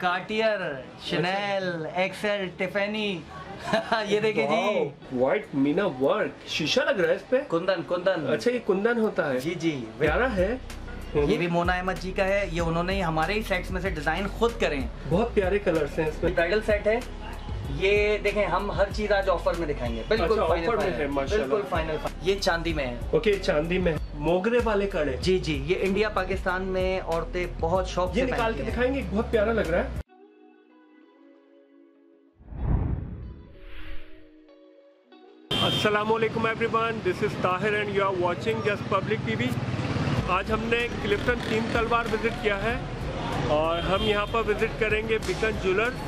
Cartier Chanel Excel Tiffany ये देखे जी। White Meena work शीशा लग रहा है इस पे? कुंदन कुंदन। अच्छा ये कुंदन होता है। जी जी। प्यारा है। ये भी मोना अहमद जी का है। ये उन्होंने ही हमारे ही सेट्स में से डिज़ाइन खुद करे बहुत प्यारे कलर हैं इसमें ब्राइडल सेट है। ये देखें हम हर चीज़ आज ऑफ़र में दिखाएँगे। बिल्कुल अच्छा, फाइनल बिल्कुल फाइनल ये चांदी में है। ओके चांदी में मोगरे वाले कड़े। जी जी ये इंडिया पाकिस्तान में औरतें बहुत शौक ये से निकाल के दिखाएँगे बहुत प्यारा लग रहा है। Aslam everyone. This is Tahir and you are watching just public TV आज हमने क्लिफ्टन तीन तलवार विज़िट किया है और हम यहाँ पर विज़िट करेंगे बिकन ज्वेलर्स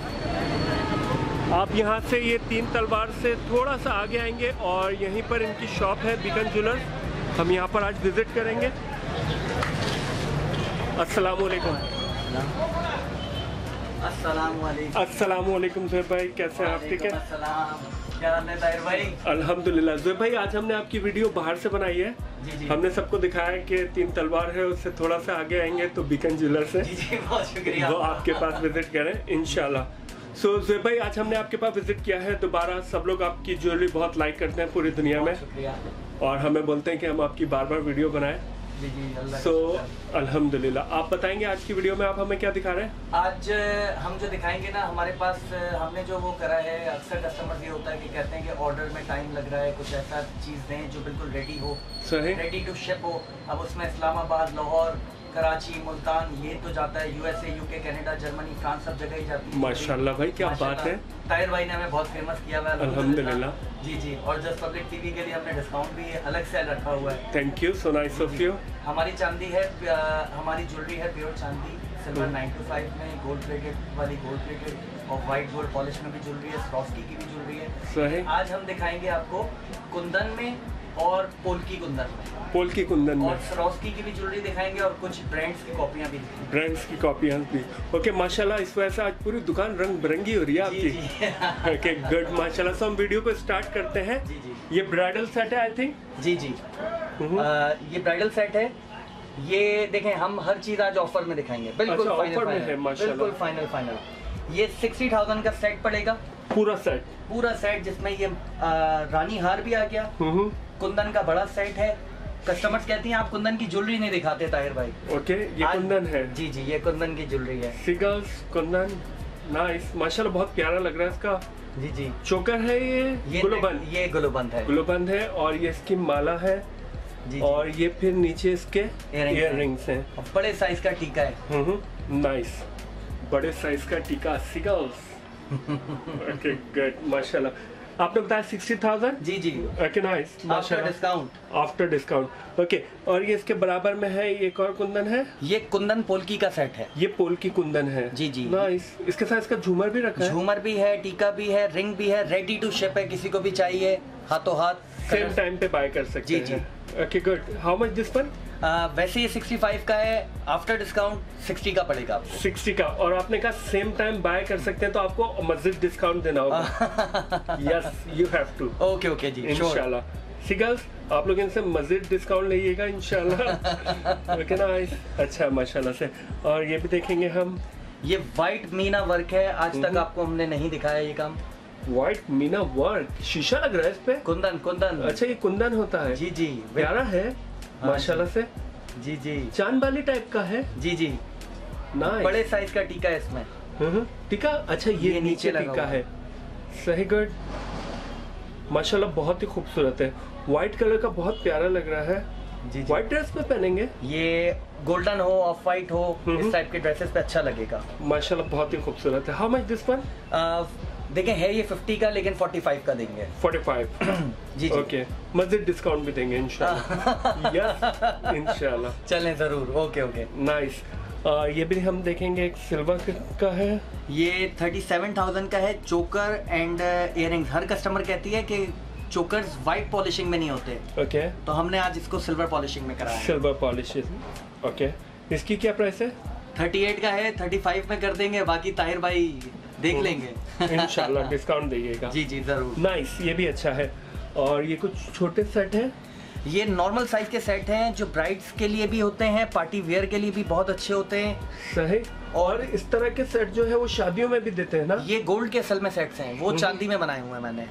आप यहाँ से ये तीन तलवार से थोड़ा सा आगे आएँगे और यहीं पर इनकी शॉप है बिकन ज्वेलर्स हम यहाँ पर आज विज़िट करेंगे। अस्सलाम वालेकुम ज़ुहैब भाई कैसे हैं आप? ठीक है? अल्हम्दुलिल्लाह। ज़ुहैब भाई आज हमने आपकी वीडियो बाहर से बनाई है। जी जी। हमने सबको दिखाया कि तीन तलवार है उससे थोड़ा सा आगे आएँगे तो बीकन ज्वेलर्स से जी जी बहुत शुक्रिया। वो आपके पास विज़िट करें इनशाला सो so, ज़ुहैब भाई आज हमने आपके पास विज़िट किया है। दोबारा सब लोग आपकी ज्वेलरी बहुत लाइक करते हैं पूरी दुनिया में। शुक्रिया। और हमें बोलते हैं कि हम आपकी बार बार वीडियो बनाएँ। सो so। अल्हम्दुलिल्लाह। आप बताएँगे आज की वीडियो में आप हमें क्या दिखा रहे हैं? आज हम जो दिखाएँगे ना हमारे पास हमने जो वो करा है अक्सर कस्टमर ये होता है कि कहते हैं कि ऑर्डर में टाइम लग रहा है कुछ ऐसा चीज़ दें जो बिल्कुल रेडी हो। रेडी टू शिप हो। अब उसमें इस्लामाबाद लाहौर कराची मुल्तान ये तो जाता है USA UK Canada Germany France सब जगह ही जाती है। माशाल्लाह भाई, क्या बात है। ताहिर भाई ने हमें बहुत फ़ेमस किया हुआ है। अल्हम्दुलिल्लाह। जी जी। और जस्ट पब्लिक टीवी के लिए हमने डिस्काउंट भी अलग से रखा हुआ है। Thank you so nice of you हमारी चांदी है हमारी ज्वेलरी है प्योर चांदी सिल्वर। नाइन टू फाइव में गोल्ड प्लेटेड वाली गोल्ड प्लेटेड और वाइट गोल्ड पॉलिश में भी ज्वेलरी है स्रॉस्की की भी ज्वेलरी है। आज हम दिखाएँगे आपको कुंदन में और पोल्की कुंदन में। पोल की कुंदन और में स्रॉस्की की भी ज्वेलरी दिखाएँगे और कुछ ब्रांड्स की कॉपियाँ भी दिखाएँगे। ब्रांड्स की कॉपियाँ भी। ओके माशाल्लाह इस वजह से आज पूरी दुकान रंग बिरंगी हो रही है आपकी। ओके गुड माशाल्लाह। सो हम वीडियो को स्टार्ट करते हैं। जी जी। ये ब्राइडल सेट है आई थिंक जी जी। हम्म। ये ब्राइडल सेट है। ये देखें हम हर चीज़ आज ऑफ़र में दिखाएँगे। बिल्कुल अच्छा, ऑफ़र में है, माशाल्लाह। बिल्कुल फाइनल फाइनल ये सिक्सटी थाउज़ेंड का सेट पड़ेगा। पूरा सेट पूरा सेट जिसमें ये अ, रानी हार भी आ गया। हम्म। कुंदन का बड़ा सेट है। कस्टमर्स कहती हैं आप कुंदन की ज्वेलरी नहीं दिखाते ताहिर भाई। ओके ये आज- कुंदन है। जी जी ये कुंदन की ज्वेलरी है। सिगल्स कुंदन नाइस माशाल्लाह बहुत प्यारा लग रहा है इसका। जी जी। चोकर है ये? ये गुलोबंद। ये गुलोबंद है। गुलोबंद है और ये इसकी माला है। जी और ये फिर नीचे इसके इयर रिंग्स हैं। बड़े साइज़ का टीका है। हम्म नाइस बड़े साइज़ का टीका सिगल्स ओके गुड माशाल्लाह। आपने बताया सिक्सटी थाउज़ेंड जी जी। Okay nice after discount after discount okay और ये इसके बराबर में है ये एक और कुंदन है? ये कुंदन पोलकी का सेट है। ये पोलकी कुंदन है। जी, जी। नाइस इसके साथ इसका झूमर भी रखा है? झूमर भी है टीका भी है रिंग भी है रेडी टू शेप है किसी को भी चाहिए हाथों हाथ सेम टाइम पे बाय कर सकते जी, जी। Okay good how much this one वैसे ये 65 का है. आफ्टर डिस्काउंट 60 का पड़ेगा आपको. 60 का. और आपने कहा सेम टाइम बाय कर सकते हैं तो आपको मस्जिद डिस्काउंट देना होगा. Yes you have to okay okay जी. इंशाल्लाह. सिगल्स आप लोग इनसे मस्जिद डिस्काउंट लीजिएगा इंशाल्लाह. ओके नाइस अच्छा माशाल्लाह से. और ये भी देखेंगे हम. ये वाइट मीना वर्क है. आज तक। आपको हमने नहीं दिखाया ये काम. व्हाइट मीना वर्क शीशा लग रहा है इस पे। कुंदन कुंदन। अच्छा ये कुंदन होता है। जी जी। प्यारा है। हाँ माशाल्लाह से। जी जी। चाँद वाली टाइप का है। जी जी। नाइस बड़े साइज़ का टीका है इसमें। हम्म, टीका? अच्छा ये, ये नीचे नीचे टीका है। सही गुड माशाल्लाह बहुत ही खूबसूरत है। व्हाइट कलर का बहुत प्यारा लग रहा है। जी जी। व्हाइट ड्रेस पे पहनेंगे? ये गोल्डन हो ऑफ़ वाइट हो हम्म। इस टाइप के ड्रेसेस पे अच्छा लगेगा। माशाल्लाह बहुत ही खूबसूरत है। हाउ मच दिस वन देखें है ये 50 का लेकिन 45 का देंगे। 45 जी जी। ओके मस्जिद डिस्काउंट भी देंगे इंशाल्लाह। यस इंशाल्लाह। चलें ज़रूर ओके ओके नाइस ये भी हम देखेंगे एक सिल्वर का है। ये 37,000 का है चोकर एंड इयरिंग्स हर कस्टमर कहती है कि चोकर्स वाइट पॉलिशिंग में नहीं होते। Okay okay. तो हमने आज इसको सिल्वर पॉलिशिंग में कराया। सिल्वर पॉलिश ओके इसकी क्या प्राइस है? 38 का है 35 में कर देंगे बाकी ताहिर भाई देख लेंगे। इंशाल्लाह डिस्काउंट दीजिएगा जी जी ज़रूर। नाइस ये भी अच्छा है। और ये कुछ छोटे सेट है? ये नॉर्मल साइज़ के सेट हैं जो ब्राइड्स के लिए भी होते हैं पार्टी वेयर के लिए भी बहुत अच्छे होते हैं। सही। और इस तरह के सेट जो है वो शादियों में भी देते हैं ना? ये गोल्ड के असल में सेट्स हैं। वो चांदी में बनाए हुए हैं मैंने।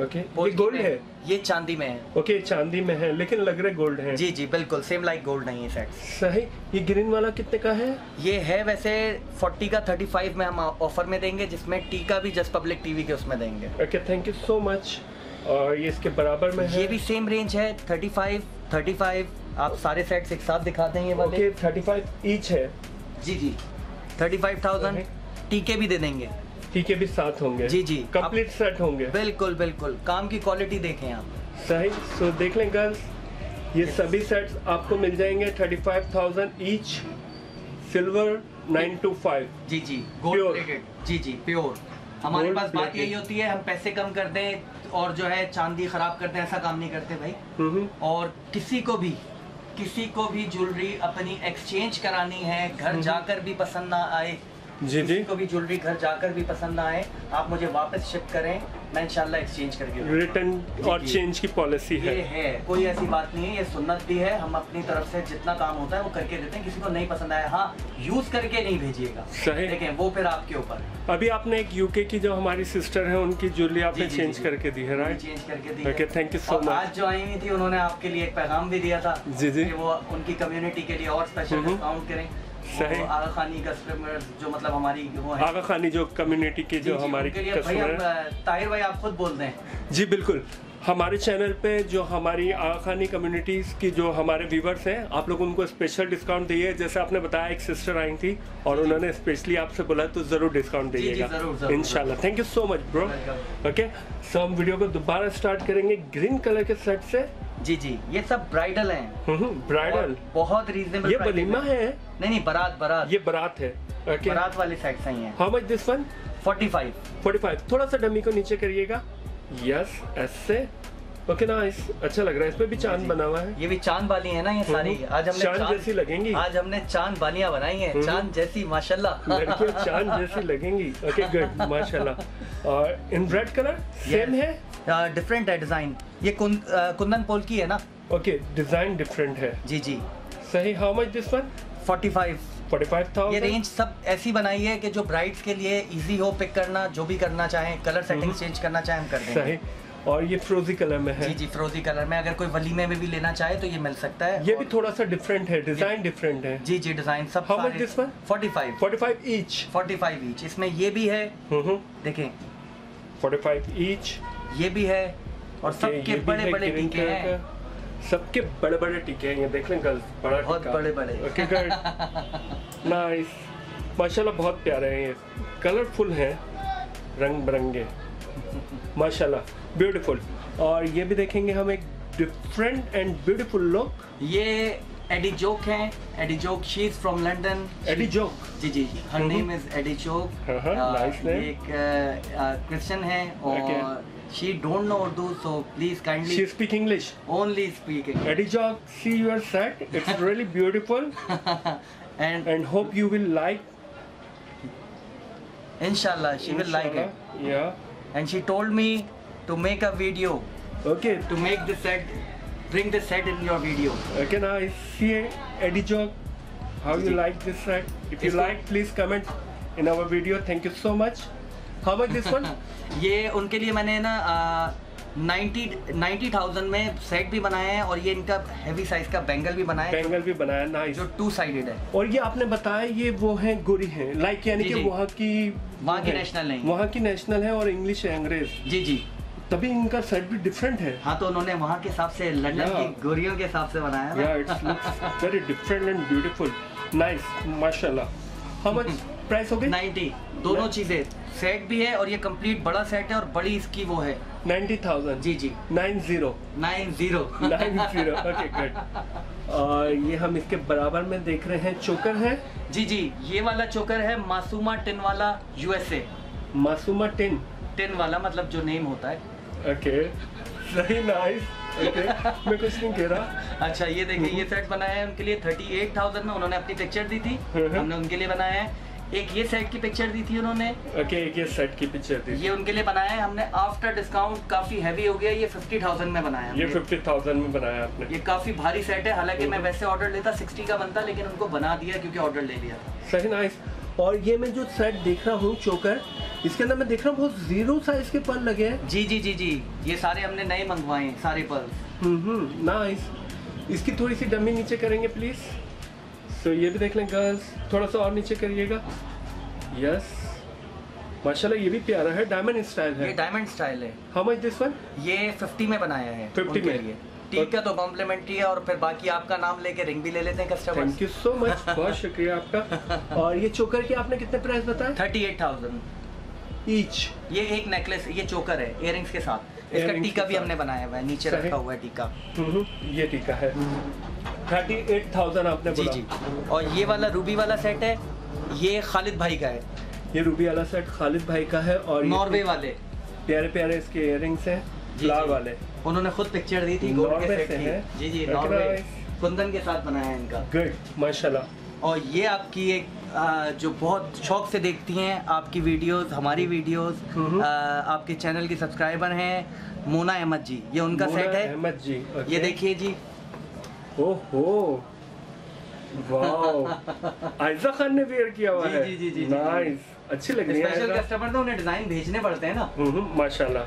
ओके ये गोल्ड है? ये चांदी में है। ओके चांदी में है लेकिन लग रहे गोल्ड है। जी जी बिल्कुल सेम लाइक गोल्ड नहीं है सेट्स सही। ये ग्रीन वाला कितने का है? ये है वैसे 40 का 35 में हम ऑफ़र में देंगे जिसमें टी का भी जस्ट पब्लिक टीवी के उसमें देंगे। Okay thank you so much और ये इसके बराबर में है। ये भी सेम रेंज है 35 35 आप सारे सेट्स एक साथ हैं ये वाले। ओके थर्टी फाइव ईच है। जी जी। 35,000 टी के भी दे देंगे। ठीक है भी साथ होंगे। जी, जी। कंप्लीट सेट होंगे। बिल्कुल बिल्कुल। काम की क्वालिटी देखें आप। सही। सो देख लें गर्ल्स ये सभी सेट्स आपको मिल जाएँगे thirty five thousand each silver nine two five जी। जी. प्लेटेड जी जी। प्योर हमारे पास बात यही होती है हम पैसे कम कर दें और जो है चांदी खराब कर दें ऐसा काम नहीं करते भाई। और किसी को भी किसी को भी ज्वेलरी अपनी एक्सचेंज करानी है घर। जाकर भी पसंद ना आए जी जी को भी ज्वेलरी घर जाकर भी पसंद ना आए आप मुझे वापस शिफ्ट करें मैं इंशाल्लाह एक्सचेंज करके रिटर्न और चेंज की पॉलिसी ये है है कोई ऐसी बात नहीं है ये सुन्नत भी है हम अपनी तरफ़ से जितना काम होता है वो करके देते हैं किसी को नहीं पसंद आया हाँ यूज़ करके नहीं भेजिएगा सही। देखें वो फिर आपके ऊपर अभी आपने एक यूके की जो हमारी सिस्टर है उनकी ज्वेलरी आपने चेंज करके दी है राइट चेंज करके दी है। thank you so और much. आज जो आई हुई थी उन्होंने आपके लिए एक पैगाम भी दिया था जी, जी। वो उनकी कम्युनिटी के लिए और स्पेशल हम्म। डिस्काउंट करें सही। आगा खानी कस्टमर जो मतलब हमारी वो है। आगा खानी जो कम्युनिटी की जी, हमारी कस्टमर है। ताहिर भाई आप खुद बोल दें। जी बिल्कुल। हमारे चैनल पे जो हमारी आगा खानी कम्युनिटीज़ की जो हमारे व्यूवर्स हैं आप लोग उनको स्पेशल डिस्काउंट दिए जैसे आपने बताया एक सिस्टर आई थी और उन्होंने स्पेशली आपसे बोला तो ज़रूर डिस्काउंट दीजिएगा। इनशाला thank you so much bro okay so हम वीडियो को दोबारा स्टार्ट करेंगे ग्रीन कलर के सेट से। जी जी ये सब ब्राइडल हैं। ब्राइडल बहुत रीजनेबल ये वलीमा है? नहीं नहीं बारात बारात। ये बारात है ओके बारात वाले सेट्स हैं ये। हाउ मच दिस वन 45 45 थोड़ा सा डमी को नीचे करिएगा। यस ऐसे ओके ना अच्छा लग रहा है इसमें भी चाँद बना हुआ है। ये भी चाँद वाली है ना ये सारी। हम्म। आज हमने चाँद जैसी लगेंगी। आज हमने चाँद बालियाँ बनाई हैं। हम्म। चाँद जैसी माशाल्लाह। लड़कियाँ चाँद जैसी लगेंगी। ओके गुड माशाल्लाह। और इन रेड कलर सेम है? डिफरेंट है डिज़ाइन ये कुन, कुंदन पोल की है ना? ओके डिज़ाइन डिफरेंट है। जी जी। सही हाउ मच दिस वन 45 45,000 ये रेंज सब ऐसी बनाई है कि जो ब्राइड्स के लिए इजी हो पिक करना जो भी करना चाहें कलर सेटिंग चेंज करना चाहें हम कर देंगे। हम्म। सही। और ये फ्रोजी कलर में है। जी जी फ्रोजी कलर में। अगर कोई वलीमे में भी लेना चाहे तो ये मिल सकता है। ये भी थोड़ा सा डिफरेंट है डिज़ाइन डिफरेंट है। जी जी डिज़ाइन सब how much this one? 45 45 each 45 each इसमें ये भी है। हम्म देखें। 45 ईच ये भी है और सबके बड़े बड़े टीके हैं। सबके बड़े बड़े टीके हैं ये देख लें गर्ल्स बड़ा बहुत बड़े-बड़े। ओके गुड नाइस माशाल्लाह बहुत प्यारे हैं ये। कलरफुल हैं रंग बिरंगे माशाल्लाह ब्यूटीफुल और ये भी देखेंगे हम एक डिफरेंट एंड ब्यूटीफुल लुक ये एडी जोक हैं। Adejoke she is from London Adejoke ji ji her. Name is Adejoke nice name. एक क्रिश्चियन है और She don't know Urdu, so please kindly. She speak English. Only speak English. job see your set. It's really beautiful. and and hope you will like. Inshallah, she Inshallah, will like it. Yeah. And she told me to make a video. Okay. To make the set, bring the set in your video. Okay, now I see Adija, how you like this set. If you like, please comment in our video. Thank you so much. How about this one? ये उनके लिए मैंने ना ninety ninety thousand में set भी बनाया है और ये इनका हैवी साइज़ का बैंगल भी बनाया है बैंगल भी बनाया नाइस जो टू साइडेड है और ये आपने बताया ये वो हैं गोरी हैं लाइक यानी कि। वहाँ की वहाँ की है। नहीं। वहाँ की नेशनल है और इंग्लिश है अंग्रेज़ जी जी तभी इनका सेट भी डिफरेंट है हाँ तो उन्होंने वहाँ के हिसाब से लंदन Yeah. की गोरियों के हिसाब से बनाया it's very different and beautiful nice माशाल्लाह हाउ मच प्राइस हो गई? 90 दोनों चीज़ें। सेट भी है और ये कंप्लीट बड़ा सेट है और बड़ी इसकी वो है। 90,000 जी जी। Nine zero. Nine zero. Nine zero. Okay good और ये हम इसके बराबर में देख रहे हैं चोकर है। जी जी। ये वाला चोकर है मासूमा टिन वाला यूएसए मासूमा टिन। टिन वाला मतलब जो नेम होता है। ओके सही नाइस ओके मैं कुछ नहीं कह रहा। अच्छा ये देखिए ये सेट बनाया है उनके लिए। थर्टी एट थाउज़ेंड में उन्होंने अपनी पिक्चर दी थी। हम्म। हमने उनके लिए बनाया है। एक ये सेट की पिक्चर दी थी उन्होंने। ओके एक ये सेट की पिक्चर थी। ये उनके लिए बनाया है। हमने आफ्टर डिस्काउंट काफ़ी हैवी हो गया। ये फिफ्टी थाउज़ेंड में बनाया ये। फिफ्टी थाउज़ेंड में बनाया आपने। ये काफ़ी भारी सेट है। हालाँकि मैं वैसे ऑर्डर लेता सिक्सटी का बनता लेकिन उनको बना दिया क्योंकि ऑर्डर ले लिया। था सही नाइस और ये मैं जो सेट देख रहा हूँ चोकर इसके अंदर मैं देख रहा हूँ बहुत ज़ीरो साइज़ के पर्ल लगे हैं। जी जी जी जी। ये सारे हमने नए मंगवाए सारे पर्ल्स हम्म नाइस इसकी थोड़ी सी डमी नीचे करेंगे प्लीज़ सो ये भी देख लें गर्ल्स थोड़ा सा और नीचे करिएगा। यस माशाल्लाह ये भी प्यारा है। डायमंड स्टाइल ये है डायमंड स्टाइल है। हाउ मच दिस वन ये 50 में बनाया है 50 में। लिए। ठीक है तो कॉम्प्लीमेंट्री है और फिर बाकी आपका नाम लेके रिंग भी ले लेते हैं customer thank you so much बहुत शुक्रिया आपका। और ये चोकर के आपने कितने प्राइस बताया थर्टी एट थाउज़ेंड ईच ये एक नेकलेस ये चोकर है इयरिंग्स के साथ। इसका टीका भी हमने बनाया हुआ है नीचे रखा हुआ है टीका। ये टीका है। थर्टी एट थाउज़ेंड आपने जी जी। और ये वाला रूबी वाला सेट है ये खालिद भाई का है। ये रूबी वाला सेट खालिद भाई का है और नॉर्वे वाले। प्यारे प्यारे इसके इयरिंग्स हैं फ्लावर वाले। उन्होंने खुद पिक्चर दी थी गोल्ड के सेट? की। जी जी नॉर्वे। कुंदन के साथ बनाया है इनका। गुड माशाल्लाह। और ये आपकी एक जो बहुत शौक से देखती हैं आपकी वीडियोस हमारी वीडियोस। आपके चैनल की सब्सक्राइबर हैं मोना अहमद जी। ये उनका सेट है। अहमद जी ये देखिए जी। ओहो। आयजा खान ने वेयर किया हुआ है। जी, जी, जी, जी। नाइस अच्छी लग रही है स्पेशल कस्टमर तो उन्हें डिज़ाइन भेजने पड़ते हैं ना। माशाल्लाह।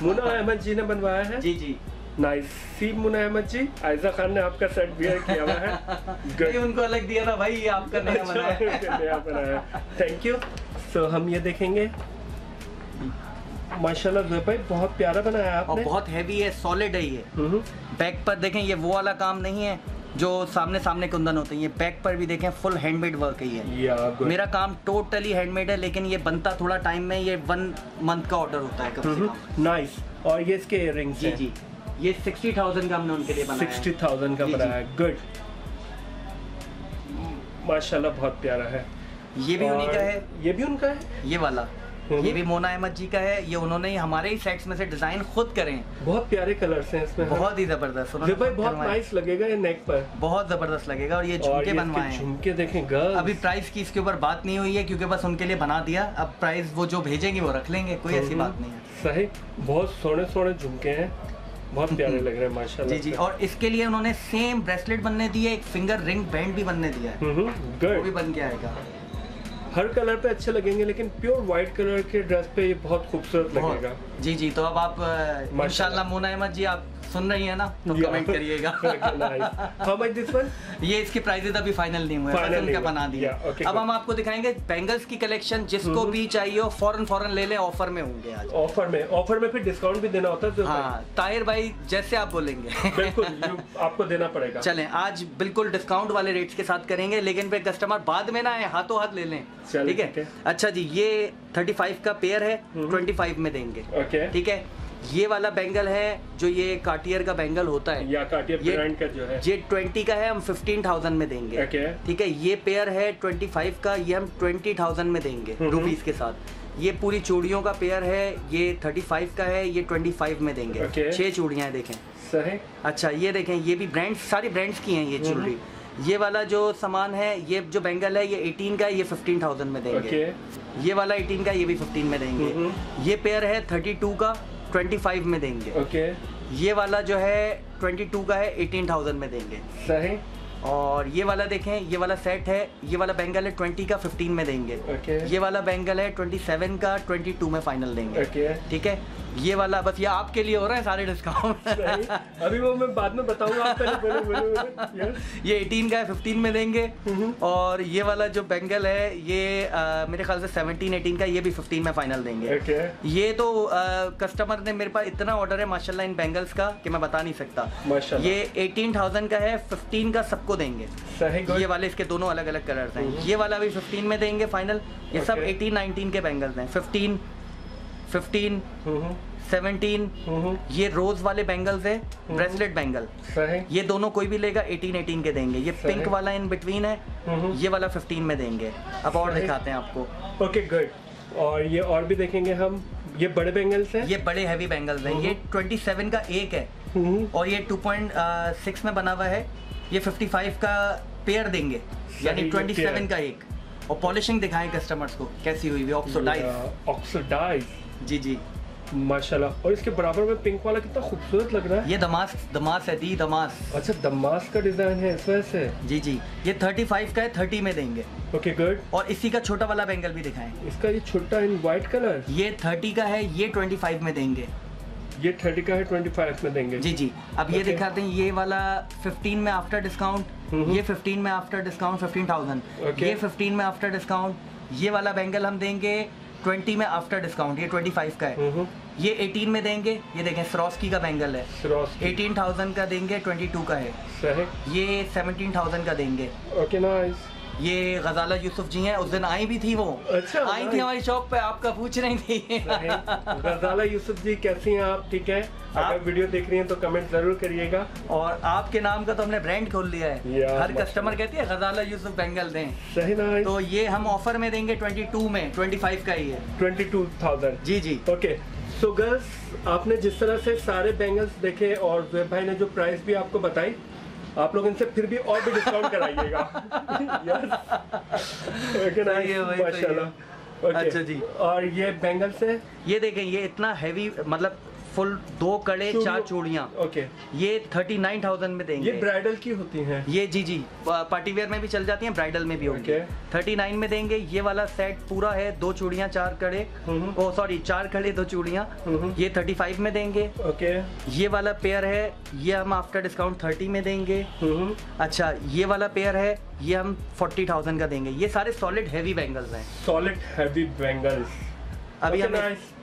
मुना अहमद जी ने बनवाया है? जी जी। नाइस सी मुना अहमद जी आयजा खान ने आपका सेट वेयर किया हुआ है। ये उनको अलग दिया था भाई ये आपका नया अच्छा, बना है। बनाया थैंक यू सो हम ये देखेंगे। माशाल्लाह भाई बहुत प्यारा बनाया है और आपने बहुत हैवी है सॉलिड है ये। हम्म, बैक पर देखें ये वो वाला काम नहीं है जो सामने सामने कुंदन होते हैं। ये बैक पर भी देखें फुल हैंडमेड वर्क ही है मेरा काम टोटली हैंडमेड है लेकिन ये बनता थोड़ा टाइम में ये वन मंथ का ऑर्डर होता है कम से हम्म, कम। नाइस और ये इसके इयरिंग्स जी जी। ये सिक्सटी थाउज़ेंड का हमने उनके लिए बनाया सिक्सटी थाउज़ेंड का। बनाया गुड माशाल्लाह बहुत प्यारा है। ये भी उन्हीं का है। ये भी उनका है? ये वाला। हम्म। ये भी मोना अहमद जी का है। ये उन्होंने ही हमारे ही सेट्स में से डिज़ाइन खुद करे हैं। बहुत प्यारे कलर्स हैं इसमें। बहुत ही ज़बरदस्त। भाई बहुत नाइस लगेगा ये नेक पर। बहुत ज़बरदस्त लगेगा और ये झुमके बनवाए हैं। झुमके देखें गर्ल्स अभी प्राइस की इसके ऊपर बात नहीं हुई है क्योंकि बस उनके लिए बना दिया। अब प्राइस वो जो भेजेंगे वो रख लेंगे कोई ऐसी। बात नहीं है। सही बहुत सोने सोने झुमके हैं। बहुत प्यारे लग रहे हैं माशाल्लाह जी जी और इसके लिए उन्होंने सेम ब्रेसलेट बनने दिए एक फिंगर रिंग बैंड भी बनने दिया है। वो भी बन के आएगा। हर कलर पे अच्छे लगेंगे लेकिन प्योर व्हाइट कलर के ड्रेस पे ये बहुत खूबसूरत। लगेगा। जी जी तो अब आप इंशाल्लाह मोना अहमद जी आप सुन रही है ना? तो Yeah. कमेंट करिएगा। हाउ मच दिस वन ये इसके प्राइजेस अभी फाइनल नहीं हुए बस उनका बना दिया Yeah, okay, अब good. हम आपको दिखाएँगे बैंगल्स की कलेक्शन जिसको भी चाहिए हो फ़ौरन फ़ौरन ले लें ऑफ़र में होंगे आज। ऑफ़र में ऑफ़र में फिर डिस्काउंट भी देना होता है ज़ुबैर हाँ ताहिर भाई जैसे आप बोलेंगे। बिल्कुल आपको देना पड़ेगा। चले आज बिल्कुल डिस्काउंट वाले रेट्स के साथ करेंगे लेकिन फिर कस्टमर बाद में ना आए हाथों हाथ ले लें। ठीक है? है। अच्छा जी ये 35 का पेयर है 25 में देंगे। ओके ठीक है? ये वाला बैंगल है जो ये कार्टियर का बैंगल होता है। या काटियर ये- ब्रांड का जो है। ये 20 का है हम 15,000 में देंगे। ठीक है? ये पेयर है 25 का ये हम 20,000 में देंगे हम्म। रुपीस के साथ। ये पूरी चूड़ियों का पेयर है ये 35 का है ये 25 में देंगे। ओके। छह चूड़ियाँ देखें। सही। अच्छा ये देखें ये भी ब्रांड्स सारी ब्रांड्स की हैं ये हम्म। ज्वेलरी ये वाला जो सामान है ये जो बैंगल है ये 18 का है ये 15,000 में देंगे। ओके ये वाला 18 का ये भी 15 में देंगे। हम्म। ये पेयर है 32 का 25 में देंगे। ओके। okay. ये वाला जो है 22 का है 18,000 में देंगे। सही। और ये वाला देखें ये वाला सेट है ये वाला बैंगल है 20 का 15 में देंगे। ओके। ये वाला बैंगल है 27 का 22 में फाइनल देंगे। ओके। ठीक है? ये वाला बस ये आपके लिए हो रहा है सारे डिस्काउंट अभी वो मैं बाद में बताऊँगा ये 18 का है 15 में देंगे। और ये वाला जो बैंगल है ये अ, मेरे ख्याल से 17 18 का ये भी 15 में फाइनल देंगे। ओके ये तो कस्टमर ने मेरे पास इतना ऑर्डर है माशाल्लाह इन बैंगल्स का कि मैं बता नहीं सकता। ये 18,000 का है 15 का सबको देंगे। ये वाले इसके दोनों अलग अलग कलर्स हैं ये वाला भी 15 में देंगे फाइनल ये सब एटीन नाइनटीन के बैंगल्स हैं। 15 15 17 हम्म ये रोज वाले बैंगल्स है ब्रेसलेट बैंगल ये दोनों कोई भी लेगा 18 18 के देंगे। ये पिंक वाला इन बिटवीन है ये वाला 15 में देंगे। अब और दिखाते हैं आपको। ओके गुड और ये और भी देखेंगे हम। ये बड़े बैंगल्स हैं? ये बड़े हैवी बैंगल्स हैं। ये 27 का एक है। और ये 2.6 में बना हुआ है। ये 55 का पेयर देंगे। यानी सही, ये 27 का एक। और पॉलिशिंग दिखाएँ कस्टमर्स को कैसी हुई हुई ऑक्सोडाइज ऑक्सीडाइज जी जी। माशाल्लाह। और इसके बराबर में पिंक वाला कितना खूबसूरत लग रहा है। ये दमास दमास है दी दमास अच्छा दमास का डिज़ाइन है इस वजह से। जी जी। ये 35 का है 30 में देंगे। ओके okay, गुड और इसी का छोटा वाला बैंगल भी दिखाएँ। इसका ये छोटा इन व्हाइट कलर ये 30 का है ये 25 में देंगे। ये थर्टी का है ट्वेंटी फाइव में देंगे। जी जी। अब okay. ये दिखाते हैं ये वाला 15 में आफ्टर डिस्काउंट। ये 15 में आफ्टर डिस्काउंट 15000 Okay. ये 15 में आफ्टर डिस्काउंट ये वाला बैंगल हम देंगे 20 में आफ्टर डिस्काउंट ये 25 का है। ये 18 में देंगे ये देखें सरोस्की का बैंगल है। एटीन थाउज़ेंड का देंगे 22 का है। ये सेवनटीन थाउज़ेंड का देंगे। ओके नाइस ये गजाला यूसुफ जी हैं उस दिन आई भी थी वो। अच्छा, आई थी हमारी शॉप पे आपका पूछ रही थी। गजाला यूसुफ जी कैसी हैं आप? ठीक है? अगर वीडियो देख रही हैं तो कमेंट ज़रूर करिएगा। और आपके नाम का तो हमने ब्रांड खोल लिया है। हर कस्टमर कहती है गजाला यूसुफ बैंगल दें। सही नाइस तो ये हम ऑफ़र में देंगे 22 में 25 का ही है। ट्वेंटी टू थाउज़ेंड जी जी। ओके सो गर्ल्स आपने जिस तरह से सारे बैंगल्स देखे और भाई ने जो प्राइस भी आपको बताई आप लोग इनसे फिर भी और भी डिस्काउंट कराइएगा। माशाल्लाह। अच्छा जी। और ये बैंगल्स है ये देखें ये इतना हैवी मतलब फुल दो कड़े चार चूड़ियाँ। ओके। ये 39000 में देंगे। ये ब्राइडल की होती हैं? ये जी जी। पार्टी वेयर में भी चल जाती हैं ब्राइडल में भी होंगी। Okay. 39 में देंगे। ये वाला सेट पूरा है दो चूड़ियाँ चार कड़े। हम्म। ओ सॉरी चार कड़े दो चूड़ियाँ। ये थर्टी फाइव में देंगे। ओके। ये वाला पेयर है ये हम आफ्टर डिस्काउंट 30 में देंगे। हम्म। अच्छा ये वाला पेयर है ये हम 40000 का देंगे। ये सारे सॉलिड हैवी बैंगल्स हैं। सॉलिड हैवी बैंगल्स अभी हम.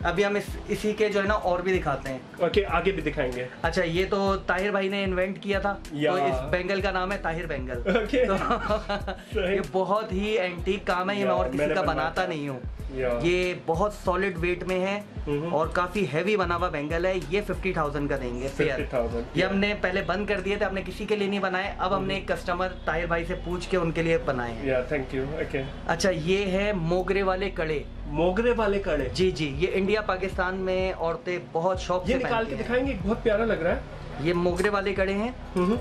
अभी हम इस, इसी के जो है ना और भी दिखाते हैं। ओके आगे भी दिखाएँगे। अच्छा ये तो ताहिर भाई ने इन्वेंट किया था तो इस बैंगल का नाम है ताहिर बैंगल Okay. तो ये बहुत ही एंटीक काम है ये मैं और किसी का बनाता नहीं हूँ। ये। बहुत सॉलिड वेट में है हम्म। और काफ़ी हैवी बना हुआ बैंगल है। ये फिफ्टी थाउज़ेंड का देंगे पेयर 50,000 ये हमने पहले बंद कर दिए थे हमने किसी के लिए नहीं बनाए। अब हमने एक कस्टमर ताहिर भाई से पूछ के उनके लिए बनाए हैं। थैंक यू ओके अच्छा ये है मोगरे वाले कड़े। मोगरे वाले कड़े? जी जी ये इंडिया पाकिस्तान में औरतें बहुत शौक ये से निकाल के दिखाएँगे बहुत प्यारा लग रहा है। ये मोगरे वाले कड़े हैं। हम्म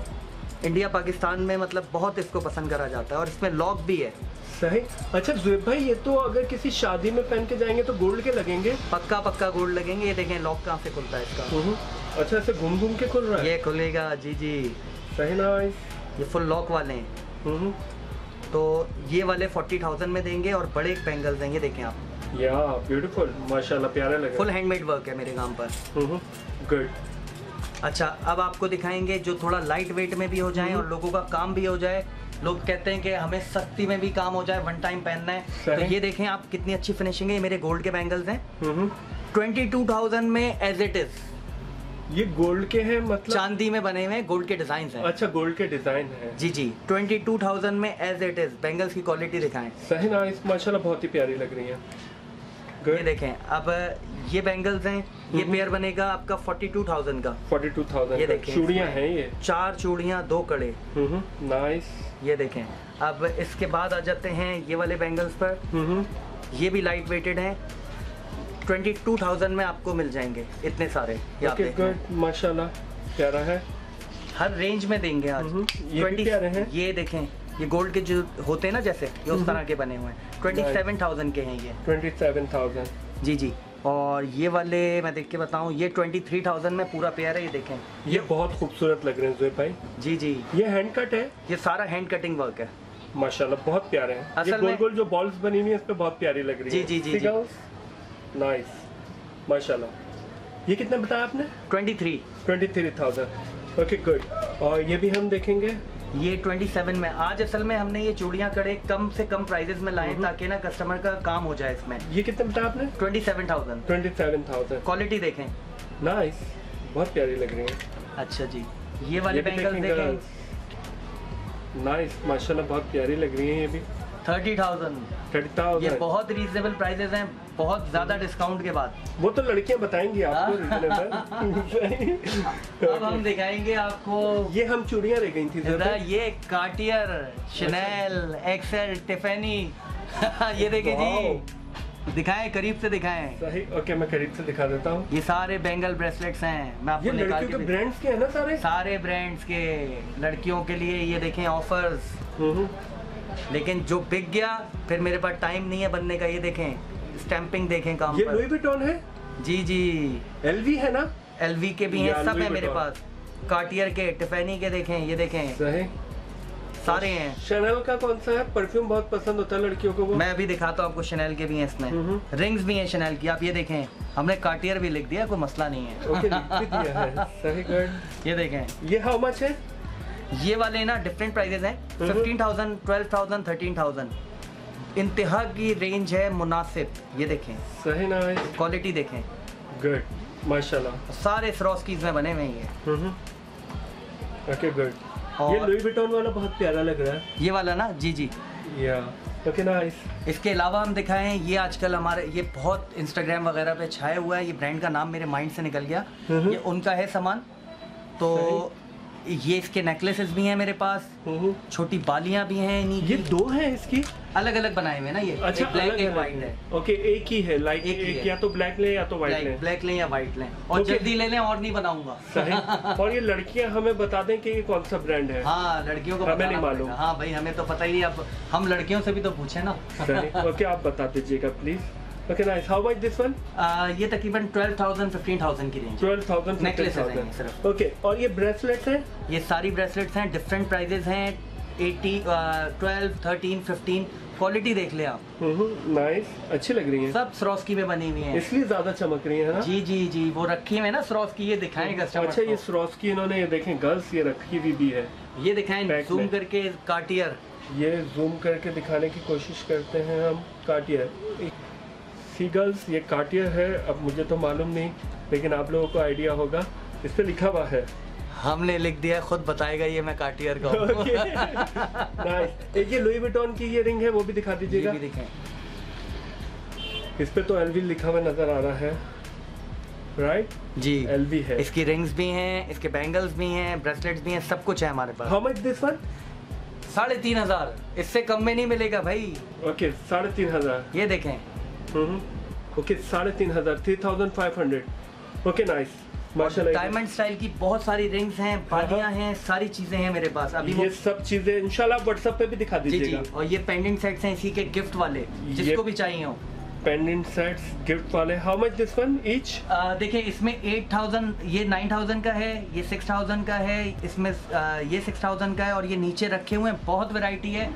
इंडिया पाकिस्तान में मतलब बहुत इसको पसंद करा जाता है और इसमें लॉक भी है। सही। अच्छा जुएब भाई ये तो अगर किसी शादी में पहन के जाएँगे तो गोल्ड के लगेंगे? पक्का पक्का गोल्ड लगेंगे। ये देखें लॉक कहाँ से खुलता है इसका? हम्म अच्छा ऐसे घूम घूम के खुल रहा है? ये खुलेगा जी जी। सही नाइस ये फुल लॉक वाले हैं। हम्म तो ये वाले फोर्टी थाउज़ेंड में देंगे और बड़े बैंगल्स देंगे देखें आप। या ब्यूटीफुल माशाल्लाह प्यारा लग फुल हैंडमेड वर्क है मेरे काम पर। गुड अच्छा अब आपको दिखाएँगे जो थोड़ा लाइट वेट में भी हो जाए हम्म। और लोगों का काम भी हो जाए। लोग कहते हैं कि हमें सख्ती में भी काम हो जाए वन टाइम पहनना है। तो ये देखें आप कितनी अच्छी फिनिशिंग है। ये मेरे गोल्ड के बैंगल्स हैं। हम्म ट्वेंटी टू थाउज़ेंड में एज इट इज़ ये गोल्ड के हैं मतलब? चांदी में बने हुए गोल्ड के डिज़ाइन हैं। अच्छा गोल्ड के डिज़ाइन है। जी जी। ट्वेंटी टू थाउज़ेंड में एज इट इज़ बैंगल्स की क्वालिटी दिखाएँ। सही नाइस माशाल्लाह बहुत ही प्यारी लग रही है। ये देखें अब ये बैंगल्स हैं ये। पेयर बनेगा आपका फोर्टी टू थाउज़ेंड का 42000 ये देखें चूड़ियाँ। हैं ये। चार चूड़ियाँ दो कड़े। नाइस ये देखें अब इसके बाद आ जाते हैं ये वाले बैंगल्स पर। ये भी लाइट वेटेड हैं। ट्वेंटी टू थाउज़ेंड में आपको मिल जाएँगे इतने सारे गुड माशाल्लाह प्यारा है। हर रेंज में देंगे आज। ये भी 20 प्यारे हैं। ये देखें ये गोल्ड के जो होते हैं ना जैसे ये उस। तरह के बने हुए हैं। ट्वेंटी सेवन थाउज़ेंड के हैं ये। 27000 जी जी। और ये वाले मैं देख के बताऊँ ये ट्वेंटी थ्री थाउज़ेंड में पूरा पेयर है ये देखें। ये बहुत खूबसूरत लग रहे हैं जुएब भाई। जी जी। ये हैंड कट है? ये सारा हैंड कटिंग वर्क है। माशाल्लाह बहुत प्यारे हैं। ये असल गोल में- गोल जो बॉल्स बनी हुई है इस पे बहुत प्यारी लग रही जी, है। जी, जी, जी। नाइस माशाल्लाह। ये कितना बताया आपने? ट्वेंटी थ्री 23000 ओके गुड और ये भी हम देखेंगे। ये 27 में। आज असल में हमने ये चूड़ियाँ कड़े कम से कम प्राइजेस में लाए हम्म। ताकि ना कस्टमर का काम हो जाए इसमें। ये कितना बताया आपने? 27,000 27000 क्वालिटी देखें। नाइस बहुत प्यारी लग रही है। अच्छा जी। ये वाले बैंगल्स देखें नाइस माशाल्लाह बहुत प्यारी लग रही है ये भी। थर्टी थाउज़ेंड थर्टी ये बहुत रीजनेबल प्राइजेस हैं। बहुत ज़्यादा डिस्काउंट के बाद। वो तो लड़कियाँ बताएँगी आपको अब हम दिखाएँगे आपको। ये हम चूड़ियाँ रह गई थी ये कार्टियर शनेल एक्सेल टिफेनी ये देखे जी। दिखाएँ करीब से दिखाएँ। सही ओके मैं करीब से दिखा देता हूँ। ये सारे बैंगल ब्रेसलेट्स हैं। मैं आपको निकाल लड़कियों के के ब्रांड्स के हैं ना सारे? सारे ब्रांड्स के लड़कियों के लिए ये देखें ऑफर्स हम्म, लेकिन जो बिक गया फिर मेरे पास टाइम नहीं है बनने का ये देखें। स्टैंपिंग देखें काम ये लुई विटॉन है? जी जी। एलवी है ना? एलवी के भी हैं सब है मेरे पास। कार्टियर के टिफेनी के देखें ये देखें। सही। सारे हैं। शनल का कौन सा है? परफ्यूम बहुत पसंद होता है लड़कियों को वो। मैं अभी दिखाता हूँ आपको शनैल के भी हैं इसमें। हम्म। रिंग्स भी हैं शनैल की आप ये देखें। हमने कार्टियर भी लिख दिया कोई मसला नहीं है। ओके दिया है। सही ये देखें। ये हाउ मच है? ये वाले ना डिफरेंट प्राइजेस हैं। हम्म। Fifteen thousand twelve thousand thirteen thousand इंतहा की रेंज है मुनासिब। ये देखें। सही नाइस क्वालिटी देखें। गुड माशाल्लाह। सारे स्रोस्कीज में बने हुए हैं हम्म ओके गुड ये लुई विटॉन वाला बहुत प्यारा लग रहा है। ये वाला ना? जी जी। या ओके नाइस इसके अलावा हम दिखाएँ ये आजकल हमारे ये बहुत इंस्टाग्राम वगैरह पे छाया हुआ है। ये ब्रांड का नाम मेरे माइंड से निकल गया। हम्म। ये उनका है सामान। तो ये इसके नेकलेसेस भी हैं मेरे पास। हम्म। छोटी बालियाँ भी हैं इन्हीं ये दो है इसकी? अलग अलग बनाए हुए ना ये। अच्छा एक ब्लैक एक वाइट है। ओके एक ही है लाइक एक एक है। या तो ब्लैक ले या तो व्हाइट ले। ब्लैक लें या व्हाइट लें। और Okay. जल्दी ले लें और नहीं बनाऊँगा। सही। और ये लड़कियाँ हमें बता दें कि ये कौन सा ब्रांड है। हाँ लड़कियों को हमें नहीं मालूम। हाँ भाई हमें तो पता ही है अब हम लड़कियों से भी तो पूछे ना। ओके आप बता दीजिएगा please okay nice how much this one आ, ये तकरीबन ट्वेल्व थाउज़ेंड फिफ्टीन थाउज़ेंड की रेंज 12000 Necklaces हैं। ओके और ये ब्रेसलेट्स हैं? ये सारी ब्रेसलेट्स हैं डिफरेंट प्राइजेस हैं eighty twelve thirteen fifteen quality देख ले आप। नाइस अच्छी लग रही हैं। सब स्रोस्की में बनी हुई हैं। इसलिए ज़्यादा चमक रही है ना? जी जी जी वो रखी है ना स्रोस्की ये दिखाएँ कस्टमर अच्छा ये स्रॉस इन्होंने ये देखें गर्ल्स ये रखी हुई भी है। ये दिखाएँ जूम करके कार्टियर ये जूम करके दिखाने की कोशिश करते हैं हम कार्टियर सीगल्स ये कार्टियर है अब मुझे तो मालूम नहीं लेकिन आप लोगों को आइडिया होगा। इस पर लिखा हुआ है। हमने लिख दिया खुद बताएगा ये मैं कार्टियर का ओके एक ये लुई विटॉन की ये रिंग है वो भी दिखा दीजिएगा। इस पे तो एलवी लिखा हुआ नज़र आ रहा है। Right right? जी। एलवी है। इसकी रिंग्स भी हैं इसके बैंगल्स भी हैं ब्रेसलेट्स भी हैं सब कुछ है हमारे पास। हाउ मच दिस वन साढ़े तीन हज़ार। इससे कम में नहीं मिलेगा भाई। ओके okay, साढ़े तीन हज़ार। ये देखें। ओके साढ़े तीन हज़ार three thousand five hundred okay nice माशाल्लाह डायमंड स्टाइल की बहुत सारी रिंग्स हैं बालियाँ हैं सारी चीज़ें हैं मेरे पास। अभी ये सब चीज़ें इंशाल्लाह व्हाट्सएप पे भी दिखा जी जी। दीजिएगा। और ये पेंडेंट सेट्स हैं इसी के गिफ्ट वाले जिसको भी चाहिए हो। पेंडेंट सेट्स गिफ्ट वाले how much this one each देखिए इसमें 8000 ये 9000 का है ये 6000 का है इसमें आ, ये 6000 का है और ये नीचे रखे हुए हैं बहुत वैरायटी है।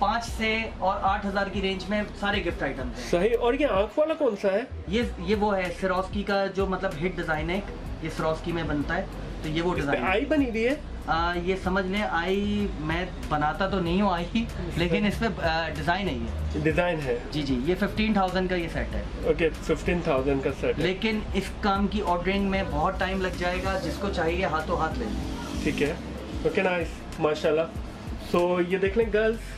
पाँच से और आठ हज़ार की रेंज में सारे गिफ्ट आइटम हैं सही और ये आँख वाला कौन सा है? ये ये वो है सिरोस्की का जो मतलब हिट डिज़ाइन है ये सिरोस्की में बनता है तो ये वो डिज़ाइन आई बनी हुई है? आ, ये समझ लें आई मैं बनाता तो नहीं हूँ आई लेकिन इस पे डिज़ाइन है डिज़ाइन है। जी जी ये फिफ्टीन थाउज़ेंड का ये सेट है। ओके फिफ्टीन थाउज़ेंड का सेट लेकिन इस काम की ऑर्डरिंग में बहुत टाइम लग जाएगा जिसको चाहिए हाथों हाथ ले लें। ठीक है। ओके नाइस माशाल्लाह। सो ये देख लें गर्ल्स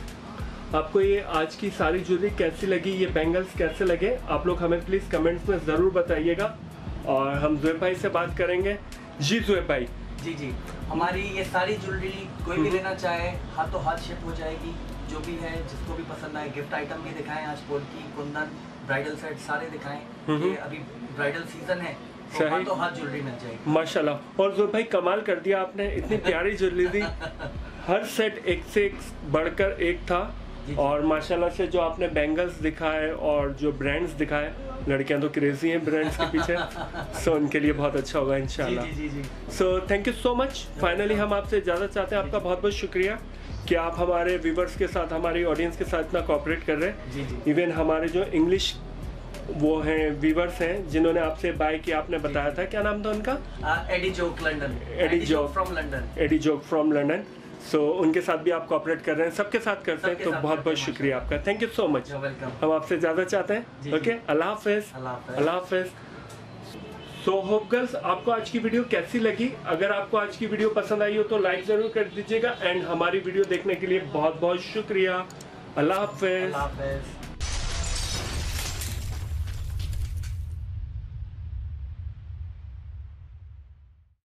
आपको ये आज की सारी ज्वेलरी कैसी लगी ये बैंगल्स कैसे लगे आप लोग हमें प्लीज़ कमेंट्स में ज़रूर बताइएगा। और हम जुएब भाई से बात करेंगे। जी जुएब भाई। जी जी। हमारी ये सारी ज्वेलरी कोई भी लेना चाहे हाथों हाथ शिप हो जाएगी जो भी है जिसको भी पसंद आए गिफ्ट आइटम भी दिखाएँ आज पोल्की कुंदन ब्राइडल सेट सारे दिखाएँ। हम्म। ये अभी ब्राइडल सीज़न है तो। हाथों हाथ ज्वेलरी मिल जाएगी। माशाल्लाह। और जुएब भाई कमाल कर दिया आपने इतनी प्यारी ज्वेलरी दी। हर सेट एक से एक बढ़कर एक था। जी। और माशाल्लाह से जो आपने बैंगल्स दिखाए और जो ब्रांड्स दिखाए लड़कियाँ तो क्रेजी हैं ब्रांड्स के पीछे सो उनके लिए बहुत अच्छा होगा जी so thank you so much finally हम आपसे इजाज़त चाहते हैं। आपका बहुत बहुत शुक्रिया कि आप हमारे व्यूवर्स के साथ हमारी ऑडियंस के साथ इतना कॉपरेट कर रहे हैं। इवन हमारे जो इंग्लिश वो हैं व्यूवर्स हैं जिन्होंने आपसे बाय किया आपने बताया था। क्या नाम था उनका? Adejoke London Adejoke. From London Adejoke from London so so, उनके साथ भी आप कॉपरेट कर रहे हैं सबके साथ करते हैं तो बहुत बहुत शुक्रिया आपका। थैंक यू सो मच हम आपसे ज़्यादा चाहते हैं। ओके अल्लाह हाफिज। अल्लाह हाफिज। सो होप गर्ल्स आपको आज की वीडियो कैसी लगी? अगर आपको आज की वीडियो पसंद आई हो तो लाइक ज़रूर कर दीजिएगा। एंड हमारी वीडियो देखने के लिए बहुत बहुत शुक्रिया। अल्लाह अल्लाह हाफिज।